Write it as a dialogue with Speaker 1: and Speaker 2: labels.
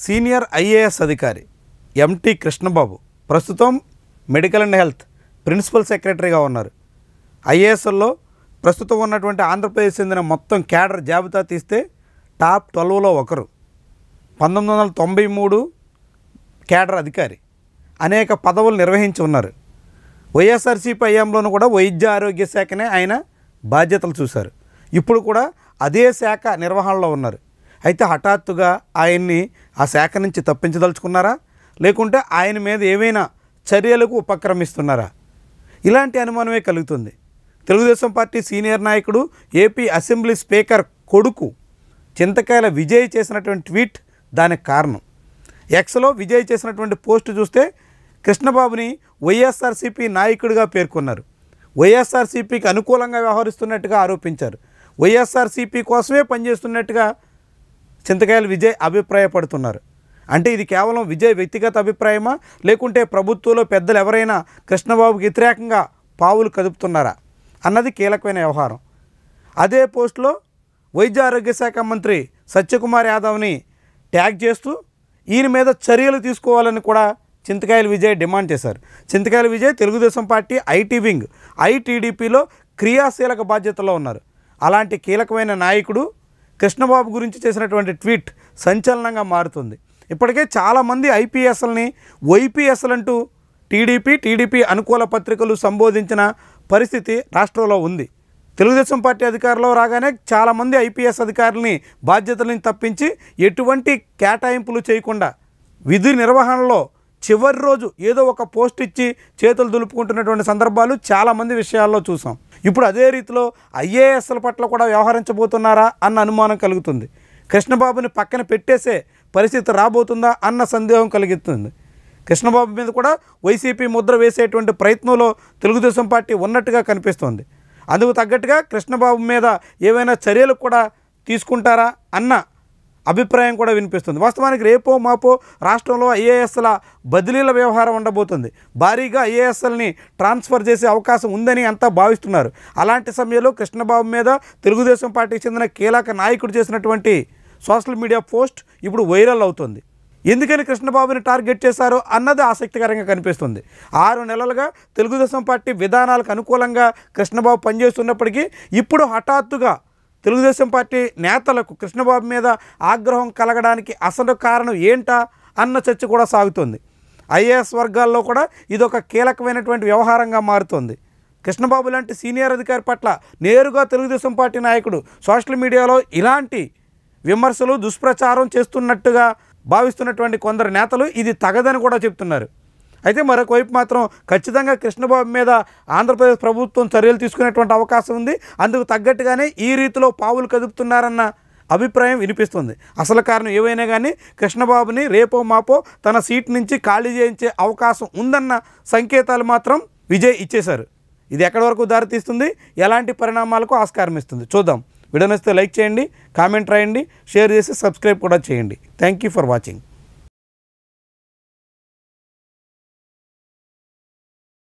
Speaker 1: Senior IAS అధికారి MT Krishnababu. ప్రస్తుతం medical and health principal సెక్రటరీగా ఉన్నారు. ఐఏఎస్లో ప్రస్తుతం ఉన్నటువంటి ఆంధ్రప్రదేశ్ చెందిన మొత్తం క్యాడర్ జాబితా తీస్తే టాప్ ట్వెల్వ్లో ఒకరు. పంతొమ్మిది వందల తొంభై మూడు క్యాడర్ అధికారి. అనేక పదవులు నిర్వహించి ఉన్నారు. వైఎస్ఆర్సీపీ హయాంలోనూ కూడా వైద్య ఆరోగ్య శాఖనే ఆయన బాధ్యతలు చూశారు. ఇప్పుడు కూడా అదే శాఖ నిర్వహణలో ఉన్నారు. అయితే హఠాత్తుగా ఆయన్ని ఆ శాఖ నుంచి తప్పించదలుచుకున్నారా? లేకుంటే ఆయన మీద ఏవైనా చర్యలకు ఉపక్రమిస్తున్నారా? ఇలాంటి అనుమానమే కలుగుతుంది. తెలుగుదేశం పార్టీ సీనియర్ నాయకుడు ఏపీ అసెంబ్లీ స్పీకర్ కొడుకు చింతకాయల విజయ్ చేసినటువంటి ట్వీట్ దానికి కారణం. ఎక్స్లో విజయ్ చేసినటువంటి పోస్ట్ చూస్తే కృష్ణబాబుని వైఎస్ఆర్సీపీ నాయకుడిగా పేర్కొన్నారు. వైఎస్ఆర్సీపీకి అనుకూలంగా వ్యవహరిస్తున్నట్టుగా ఆరోపించారు. వైఎస్ఆర్సీపీ కోసమే పనిచేస్తున్నట్టుగా చింతకాయల విజయ్ అభిప్రాయపడుతున్నారు. అంటే ఇది కేవలం విజయ్ వ్యక్తిగత అభిప్రాయమా? లేకుంటే ప్రభుత్వంలో పెద్దలు ఎవరైనా కృష్ణబాబుకి వ్యతిరేకంగా పావులు కదుపుతున్నారా? అన్నది కీలకమైన వ్యవహారం. అదే పోస్టులో వైద్య ఆరోగ్య శాఖ మంత్రి సత్యకుమార్ యాదవ్ని ట్యాగ్ చేస్తూ ఈయన మీద చర్యలు తీసుకోవాలని కూడా చింతకాయల విజయ్ డిమాండ్ చేశారు. Chintakayala Vijay Telugu Desam party IT wing ఐటీడీపీలో క్రియాశీలక బాధ్యతలో ఉన్నారు. అలాంటి కీలకమైన నాయకుడు కృష్ణబాబు గురించి చేసినటువంటి ట్వీట్ సంచలనంగా మారుతుంది. ఇప్పటికే చాలామంది ఐపీఎస్ఎల్ని వైపీఎస్ఎల్ అంటూ టీడీపీ టీడీపీ అనుకూల పత్రికలు సంబోధించిన పరిస్థితి రాష్ట్రంలో ఉంది. తెలుగుదేశం పార్టీ అధికారంలో రాగానే చాలామంది ఐపీఎస్ అధికారులని బాధ్యతలను తప్పించి ఎటువంటి కేటాయింపులు చేయకుండా విధి నిర్వహణలో చివరి రోజు ఏదో ఒక పోస్ట్ ఇచ్చి చేతులు దులుపుకుంటున్నటువంటి సందర్భాలు చాలామంది విషయాల్లో చూసాం. ఇప్పుడు అదే రీతిలో ఐఏఎస్ల పట్ల కూడా వ్యవహరించబోతున్నారా అన్న అనుమానం కలుగుతుంది. కృష్ణబాబుని పక్కన పెట్టేసే పరిస్థితి రాబోతుందా అన్న సందేహం కలిగిస్తుంది. కృష్ణబాబు మీద కూడా వైసీపీ ముద్ర వేసేటువంటి ప్రయత్నంలో తెలుగుదేశం పార్టీ ఉన్నట్టుగా కనిపిస్తోంది. అందుకు తగ్గట్టుగా కృష్ణబాబు మీద ఏవైనా చర్యలు కూడా తీసుకుంటారా అన్న అభిప్రాయం కూడా వినిపిస్తుంది. వాస్తవానికి రేపో మాపో రాష్ట్రంలో ఐఏఎస్ల బదిలీల వ్యవహారం ఉండబోతుంది. భారీగా ఐఏఎస్ఎల్ని ట్రాన్స్ఫర్ చేసే అవకాశం ఉందని అంతా భావిస్తున్నారు. అలాంటి సమయంలో కృష్ణబాబు మీద తెలుగుదేశం పార్టీకి చెందిన కీలక నాయకుడు చేసినటువంటి సోషల్ మీడియా పోస్ట్ ఇప్పుడు వైరల్ అవుతుంది. ఎందుకని కృష్ణబాబుని టార్గెట్ చేశారో అన్నది ఆసక్తికరంగా కనిపిస్తుంది. ఆరు నెలలుగా తెలుగుదేశం పార్టీ విధానాలకు అనుకూలంగా కృష్ణబాబు పనిచేస్తున్నప్పటికీ ఇప్పుడు హఠాత్తుగా తెలుగుదేశం పార్టీ నేతలకు కృష్ణబాబు మీద ఆగ్రహం కలగడానికి అసలు కారణం ఏంటా అన్న చర్చ కూడా సాగుతోంది. ఐఏఎస్ వర్గాల్లో కూడా ఇదొక కీలకమైనటువంటి వ్యవహారంగా మారుతోంది. కృష్ణబాబు లాంటి సీనియర్ అధికారి పట్ల నేరుగా తెలుగుదేశం పార్టీ నాయకుడు సోషల్ మీడియాలో ఇలాంటి విమర్శలు దుష్ప్రచారం చేస్తున్నట్టుగా భావిస్తున్నటువంటి కొందరు నేతలు ఇది తగదని కూడా చెప్తున్నారు. అయితే మరొక వైపు మాత్రం ఖచ్చితంగా కృష్ణబాబు మీద ఆంధ్రప్రదేశ్ ప్రభుత్వం చర్యలు తీసుకునేటువంటి అవకాశం ఉంది. అందుకు తగ్గట్టుగానే ఈ రీతిలో పావులు కదుపుతున్నారన్న అభిప్రాయం వినిపిస్తుంది. అసలు కారణం ఏవైనా కానీ కృష్ణబాబుని రేపో మాపో తన సీట్ నుంచి ఖాళీ చేయించే అవకాశం ఉందన్న సంకేతాలు మాత్రం విజయ్ ఇచ్చేశారు. ఇది ఎక్కడి వరకు దారితీస్తుంది? ఎలాంటి పరిణామాలకు ఆస్కారం ఇస్తుంది? చూద్దాం. వీడియో నచ్చితే లైక్ చేయండి కామెంట్ రాయండి షేర్ చేసి సబ్స్క్రైబ్ కూడా చేయండి. Thank you for watching.